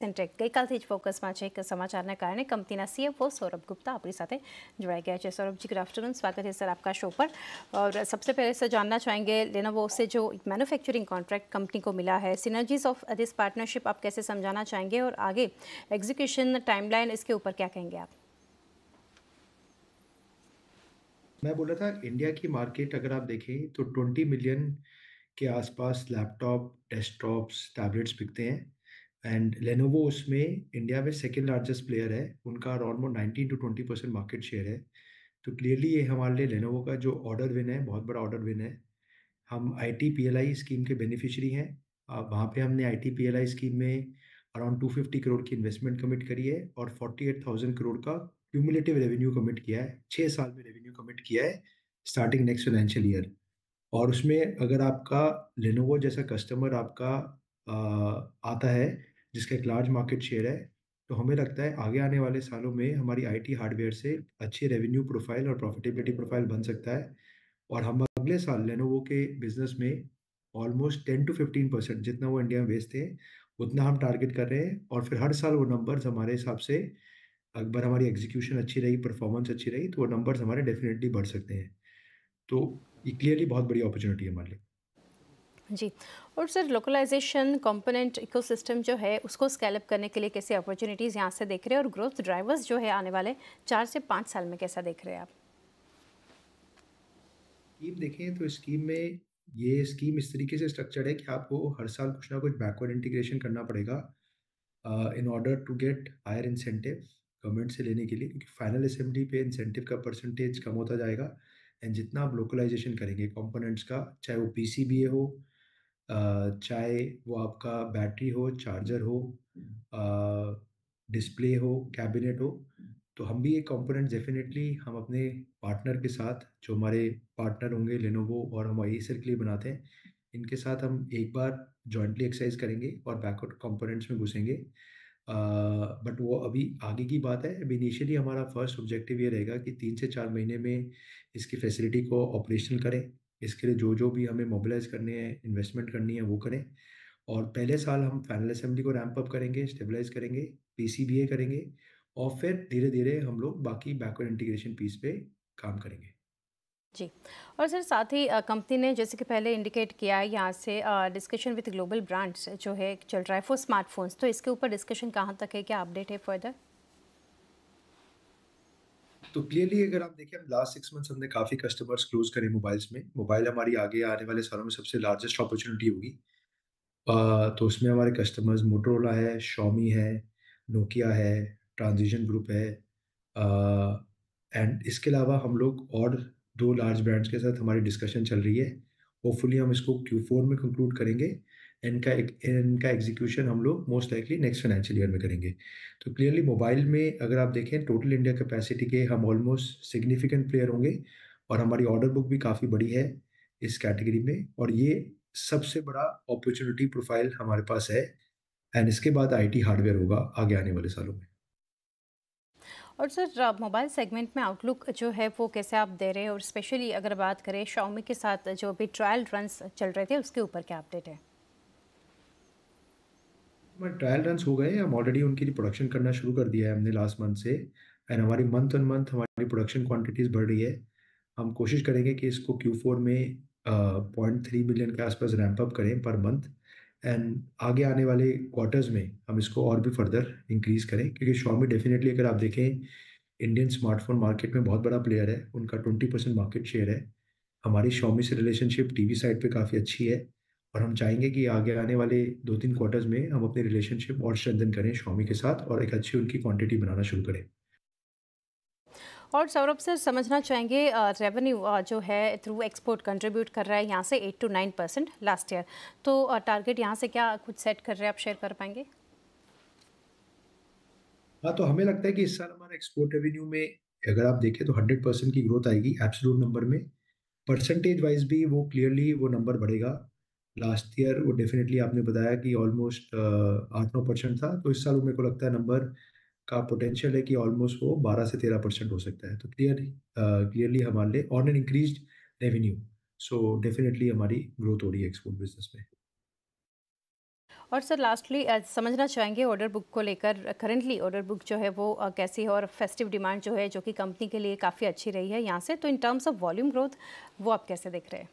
સેન્ટેક ગઈકાલથી જ ફોકસમાં છે એક સમાચારને કારણે કંપનીના સીએફઓ सौरभ गुप्ता अपनी साथ जुड़ाया गया है सौरभ जी गुड आफ्टरनून स्वागत है सर आपका शो पर और सबसे पहले सर जानना चाहेंगे लेनोवो से जो मैन्युफैक्चरिंग कॉन्ट्रैक्ट कंपनी को मिला है सिनर्जीज ऑफ दिस पार्टनरशिप आप कैसे समझाना चाहेंगे और आगे एग्जीक्यूशन टाइमलाइन इसके ऊपर क्या कहेंगे आप मैं बोल रहा था इंडिया की मार्केट अगर आप देखें तो 20 मिलियन के आसपास लैपटॉप डेस्कटॉप्स टैबलेट्स बिकते हैं एंड लेनोवो उसमें इंडिया में सेकेंड लार्जेस्ट प्लेयर है। उनका around nineteen to twenty percent market share है। तो क्लियरली ये हमारे लिए लेनोवो का जो ऑर्डर विन है बहुत बड़ा ऑर्डर विन है। हम I T P L I scheme के बेनिफिशरी हैं। वहाँ पे हमने I T P L I scheme में अराउंड टू फिफ्टी करोड़ की इन्वेस्टमेंट कमिट करी है और फोर्टी एट थाउज़ेंड करोड़ का क्यूमुलेटिव रेवेन्यू कमिट किया है। छः साल में रेवेन्यू कमिट किया है स्टार्टिंग नेक्स्ट फाइनेंशियल ईयर और उसमें अगर आपका लेनोवो जैसा कस्टमर आपका आ, आता है जिसका एक लार्ज मार्केट शेयर है तो हमें लगता है आगे आने वाले सालों में हमारी आईटी हार्डवेयर से अच्छी रेवेन्यू प्रोफ़ाइल और प्रॉफिटेबिलिटी प्रोफ़ाइल बन सकता है। और हम अगले साल लेनोवो के बिज़नेस में almost ten to fifteen percent जितना वो इंडिया में बेचते हैं, उतना हम टारगेट कर रहे हैं। और फिर हर साल वो नंबर्स हमारे हिसाब से अगर हमारी एग्जीक्यूशन अच्छी रही परफॉर्मेंस अच्छी रही तो वो नंबर्स हमारे डेफिनेटली बढ़ सकते हैं। तो ये क्लियरली बहुत बड़ी अपॉर्चुनिटी है हमारे लिए। जी। और सर लोकलाइजेशन कंपोनेंट इकोसिस्टम जो है, उसको स्केलअप करने के लिए कैसे अपॉर्चुनिटीज़ यहाँ से देख रहे हैं? और ग्रोथ ड्राइवर्स जो है आने वाले चार से पाँच साल में कैसा देख रहे हैं आप? स्कीम देखें तो स्कीम में ये स्कीम इस तरीके से स्ट्रक्चर्ड है कि आपको हर साल कुछ ना कुछ बैकवर्ड इंटीग्रेशन करना पड़ेगा in order to get higher incentive government से लेने के लिए, क्योंकि फाइनल असेंबली पे इंसेंटिव का परसेंटेज कम होता जाएगा एंड जितना आप लोकलाइजेशन करेंगे कंपोनेंट्स का, चाहे वो पीसीबीए हो चाहे वो आपका बैटरी हो, चार्जर हो डिस्प्ले हो, कैबिनेट हो तो हम भी ये कंपोनेंट डेफिनेटली हम अपने पार्टनर के साथ, जो हमारे पार्टनर होंगे लेनोवो और हम आई के लिए बनाते हैं, इनके साथ हम एक बार जॉइंटली एक्सरसाइज करेंगे और बैकवर्ड कंपोनेंट्स में घुसेंगे। बट वो अभी आगे की बात है, अभी इनिशियली हमारा फ़र्स्ट ऑब्जेक्टिव ये रहेगा कि तीन से चार महीने में इसकी फैसिलिटी को ऑपरेशनल करें। इसके लिए जो जो भी हमें मोबिलाइज करने हैं इन्वेस्टमेंट करनी है, वो करें। और पहले साल हम फाइनल असेंबली को रैंप अप करेंगे स्टेबलाइज करेंगे पीसीबीए करेंगे और फिर धीरे धीरे हम लोग बाकी बैकवर्ड इंटीग्रेशन पीस पे काम करेंगे। जी। और सर, साथ ही कंपनी ने जैसे कि पहले इंडिकेट किया है यहाँ से डिस्कशन विद ग्लोबल ब्रांड्स जो है, चल रहा है फॉर स्मार्टफोन्स तो इसके ऊपर डिस्कशन कहाँ तक है? क्या अपडेट है फर्दर तो क्लियरली अगर आप देखें हम लास्ट सिक्स मंथ्स हमने काफ़ी कस्टमर्स क्लोज करे मोबाइल्स में। मोबाइल हमारी आगे आने वाले सालों में सबसे लार्जेस्ट अपॉर्चुनिटी होगी। तो उसमें हमारे कस्टमर्स मोटरोला है शॉमी है नोकिया है ट्रांजिशन ग्रुप है। एंड इसके अलावा हम लोग और दो लार्ज ब्रांड्स के साथ हमारी डिस्कशन चल रही है। होपफुली हम इसको क्यू फोर में कंक्लूड करेंगे। इनका इनका एग्जीक्यूशन हम लोग most likely next financial year में करेंगे। तो क्लियरली मोबाइल में अगर आप देखें टोटल इंडिया कैपेसिटी के हम ऑलमोस्ट सिग्निफिकेंट प्लेयर होंगे और हमारी ऑर्डर बुक भी काफ़ी बड़ी है इस कैटेगरी में और ये सबसे बड़ा अपॉर्चुनिटी प्रोफ़ाइल हमारे पास है एंड इसके बाद आईटी हार्डवेयर होगा आगे आने वाले सालों में। और सर मोबाइल सेगमेंट में आउटलुक जो है वो कैसे आप दे रहे हैं? और स्पेशली अगर बात करें शाओमी के साथ जो अभी ट्रायल रन चल रहे थे, उसके ऊपर क्या अपडेट है? ट्रायल रन हो गए, हम ऑलरेडी उनके लिए प्रोडक्शन करना शुरू कर दिया है हमने लास्ट मंथ से। एंड हमारी मंथ ऑन मंथ हमारी प्रोडक्शन क्वांटिटीज़ बढ़ रही है। हम कोशिश करेंगे कि इसको क्यू फोर में पॉइंट थ्री मिलियन के आसपास रैंप अप करें पर मंथ एंड आगे आने वाले क्वार्टर्स में हम इसको और भी फर्दर इंक्रीज करें। क्योंकि शॉमी डेफिनेटली अगर आप देखें इंडियन स्मार्टफ़ोन मार्केट में बहुत बड़ा प्लेयर है। उनका ट्वेंटी परसेंट मार्केट शेयर है। हमारी शॉमी से रिलेशनशिप टीवी साइड पे काफ़ी अच्छी है। और हम चाहेंगे कि आगे आने वाले दो तीन क्वार्टर्स में हम अपने रिलेशनशिप और स्ट्रेंथन करें शॉमी के साथ और एक अच्छी उनकी क्वांटिटी बनाना शुरू करें। और सौरभ सर समझना चाहेंगे रेवेन्यू जो है थ्रू एक्सपोर्ट कंट्रीब्यूट कर रहा है यहाँ से eight to nine percent last year तो टारगेट यहाँ से क्या कुछ सेट कर रहे हैं? आप शेयर कर पाएँगे? हाँ तो हमें लगता है कि इस साल हमारा एक्सपोर्ट रेवेन्यू में अगर आप देखें तो हंड्रेड परसेंट की ग्रोथ आएगी एब्सोलूट नंबर में। परसेंटेज वाइज भी वो क्लियरली वो नंबर बढ़ेगा। लास्ट ईयर वो डेफिनेटली आपने बताया कि ऑलमोस्ट आठ नौ परसेंट था तो इस साल मेरे को लगता है नंबर का पोटेंशियल है कि ऑलमोस्ट वो बारह से तेरह परसेंट हो सकता है। तो क्लियर क्लियरली हमारे लिए on an increase revenue so definitely हमारी ग्रोथ हो रही है एक्सपोर्ट बिज़नेस में। और सर लास्टली समझना चाहेंगे ऑर्डर बुक को लेकर करंटली ऑर्डर बुक जो है वो कैसी है और फेस्टिव डिमांड जो है, जो कि कंपनी के लिए काफ़ी अच्छी रही है यहाँ से तो in terms of volume growth वो आप कैसे देख रहे हैं?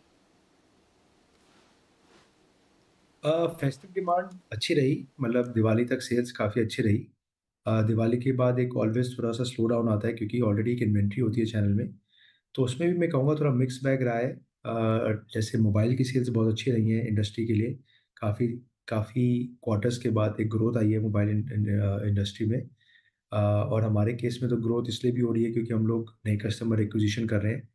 फेस्टिव डिमांड अच्छी रही मतलब दिवाली तक सेल्स काफ़ी अच्छी रही। दिवाली के बाद एक ऑलवेज थोड़ा सा स्लो डाउन आता है क्योंकि ऑलरेडी एक इन्वेंट्री होती है चैनल में। तो उसमें भी मैं कहूँगा थोड़ा मिक्स बैग रहा है। जैसे मोबाइल की सेल्स बहुत अच्छी रही हैं इंडस्ट्री के लिए। काफ़ी काफ़ी क्वार्टर्स के बाद एक ग्रोथ आई है मोबाइल इंडस्ट्री में। और हमारे केस में तो ग्रोथ इसलिए भी हो रही है क्योंकि हम लोग नए कस्टमर एक्विजिशन कर रहे हैं।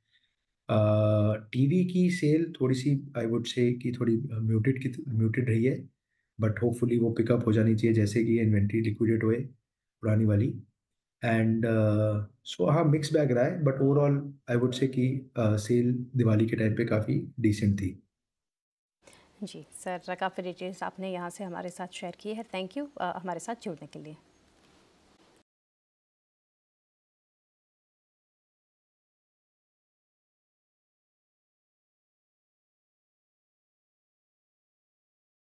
टीवी की सेल थोड़ी-सी आई वुड से कि थोड़ी म्यूटेड की म्यूटेड रही है, बट होपफुली वो पिकअप हो जानी चाहिए जैसे कि इन्वेंट्री लिक्विडेट होए, पुरानी वाली एंड सो हाँ, मिक्स बैग रहा है but overall I would say कि सेल दिवाली के टाइम पे काफ़ी डिसेंट थी। जी, सर काफ़ी डिटेल्स आपने यहाँ से हमारे साथ शेयर की है। थैंक यू हमारे साथ जुड़ने के लिए।